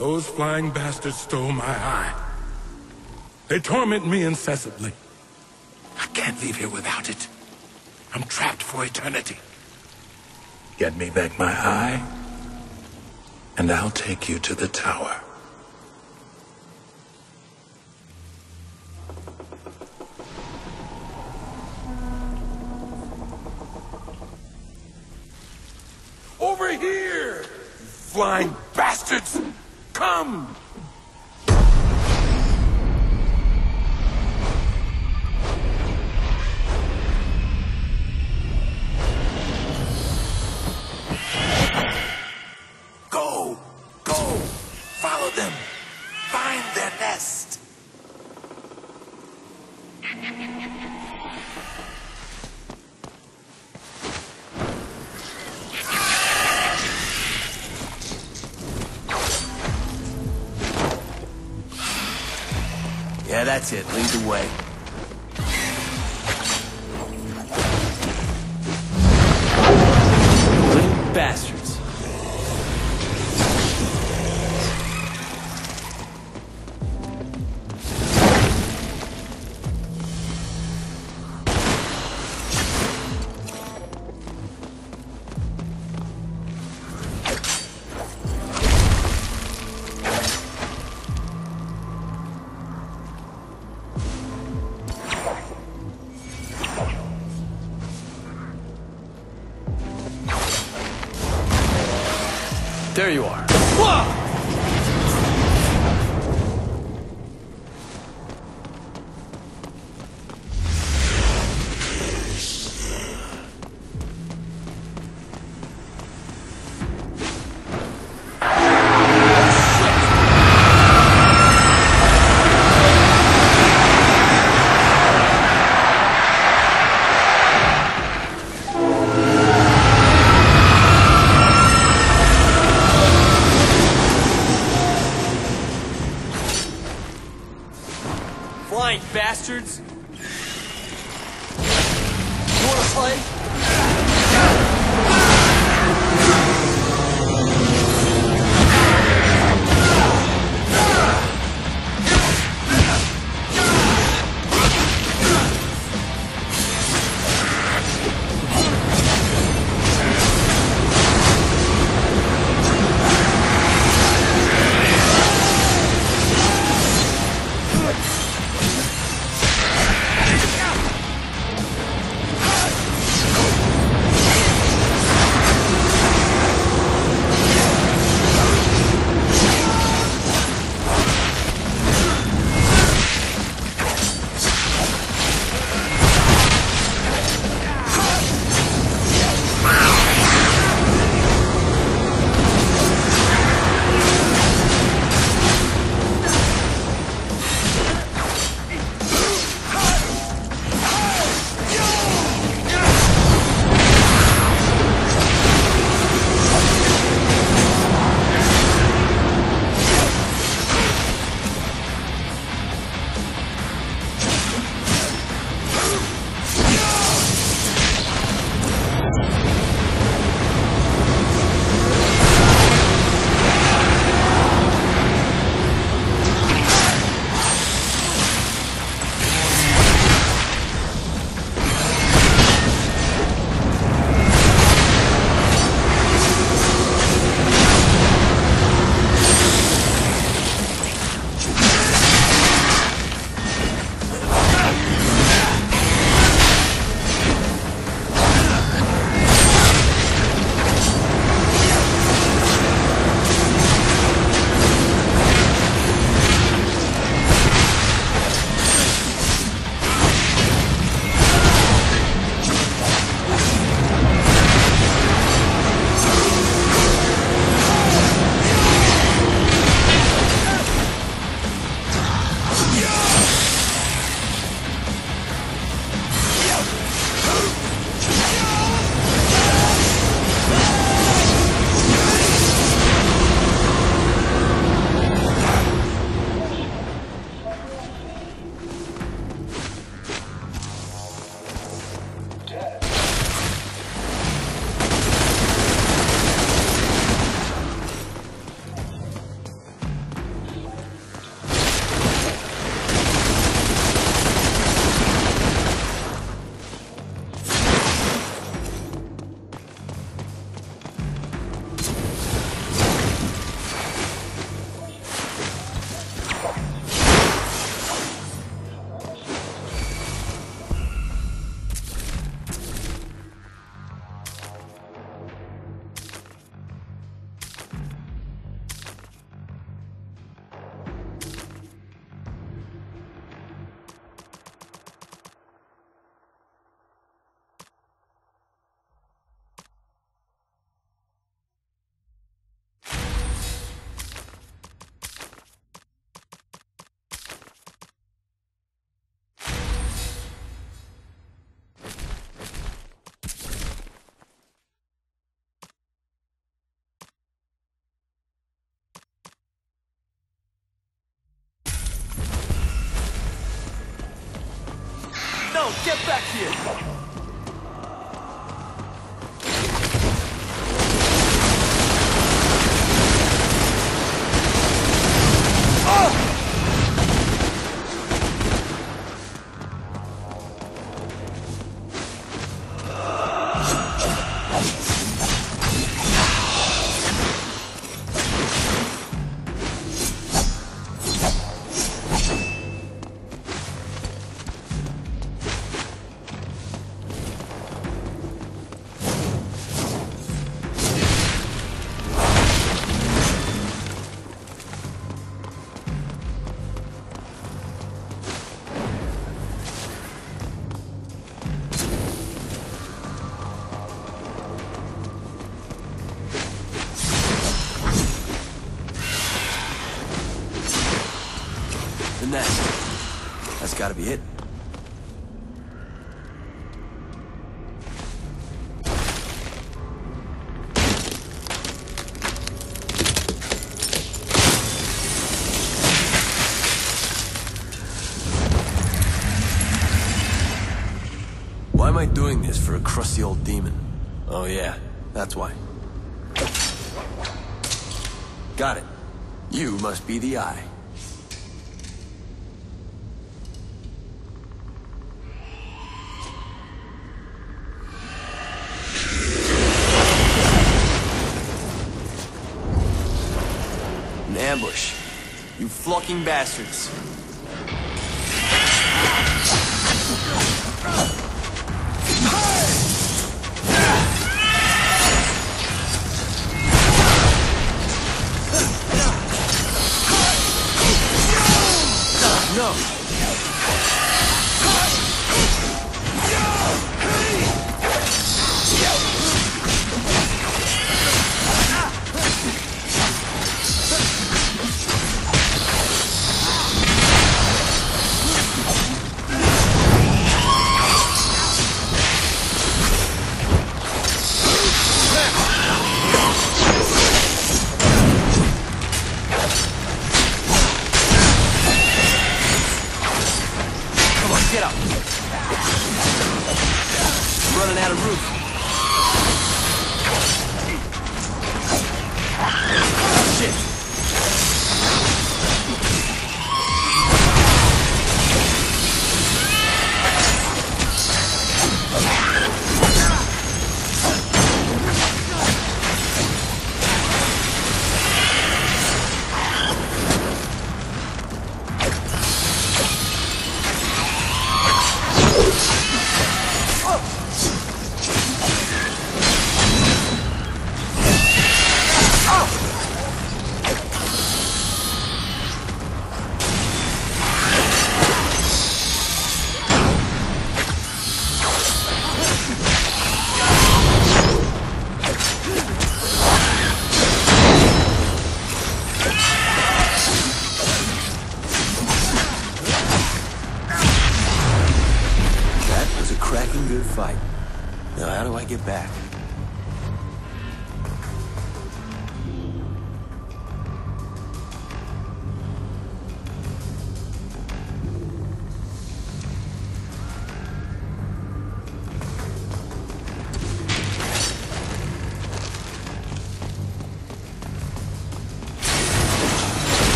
Those flying bastards stole my eye. They torment me incessantly. I can't leave here without it. I'm trapped for eternity. Get me back my eye, and I'll take you to the tower. Over here! Flying bastards! Come! That's it. Lead the way. Little bastards. Play? Get back here! Gotta be it. Why am I doing this for a crusty old demon? Oh yeah, that's why. Got it. You must be the eye. Flocking bastards.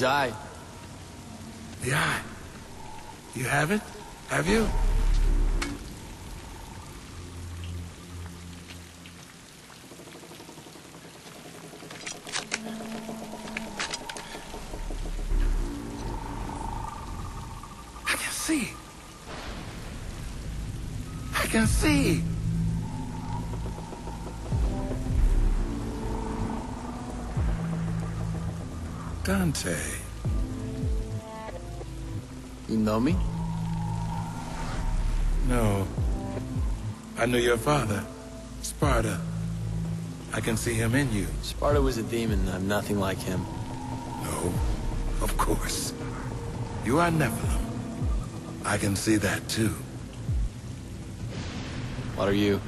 It is I. The eye. You have it? Have you? Dante. You know me? No. I knew your father, Sparda. I can see him in you. Sparda was a demon. I'm nothing like him. No, of course. You are Nephilim. I can see that too. What are you?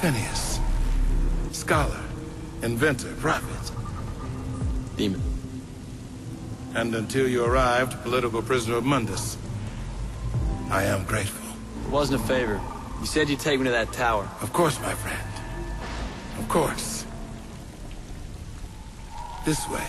Phineas. Scholar, inventor, prophet. Demon. And until you arrived, political prisoner of Mundus. I am grateful. It wasn't a favor. You said you'd take me to that tower. Of course, my friend. Of course. This way.